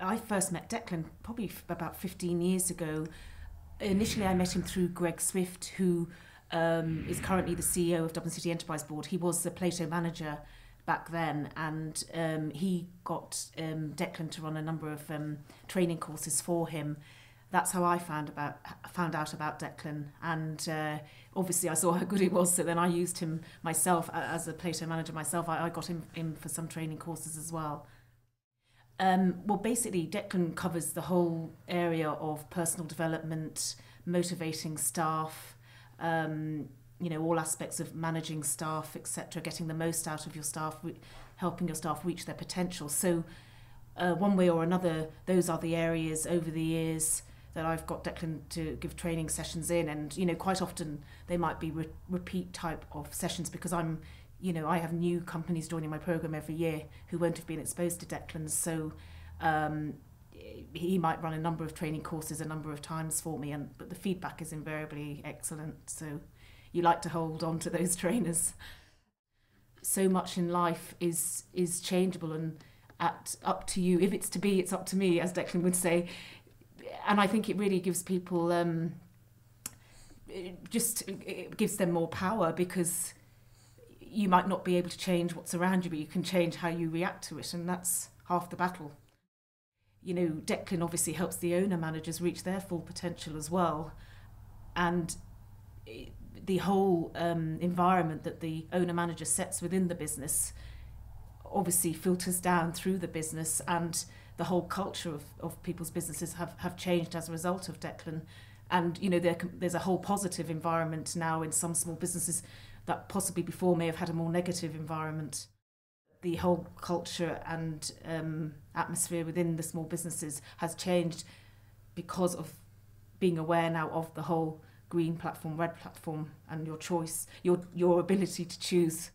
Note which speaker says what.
Speaker 1: I first met Declan probably about 15 years ago. Initially, I met him through Greg Swift, who um, is currently the CEO of Dublin City Enterprise Board. He was the Plato manager back then, and um, he got um, Declan to run a number of um, training courses for him. That's how I found about found out about Declan, and uh, obviously I saw how good he was. So then I used him myself as a Plato manager myself. I, I got him in for some training courses as well. Um, well, basically, Declan covers the whole area of personal development, motivating staff, um, you know, all aspects of managing staff, etc., getting the most out of your staff, helping your staff reach their potential. So, uh, one way or another, those are the areas over the years that I've got Declan to give training sessions in, and you know, quite often they might be re repeat type of sessions because I'm you know, I have new companies joining my program every year who won't have been exposed to Declan, so um, he might run a number of training courses a number of times for me, and but the feedback is invariably excellent. So you like to hold on to those trainers. So much in life is is changeable and at up to you. If it's to be, it's up to me, as Declan would say. And I think it really gives people um, just gives them more power because you might not be able to change what's around you, but you can change how you react to it, and that's half the battle. You know, Declan obviously helps the owner managers reach their full potential as well, and the whole um, environment that the owner manager sets within the business obviously filters down through the business and the whole culture of, of people's businesses have, have changed as a result of Declan. And, you know, there, there's a whole positive environment now in some small businesses that possibly before may have had a more negative environment. The whole culture and um, atmosphere within the small businesses has changed because of being aware now of the whole green platform, red platform, and your choice, your your ability to choose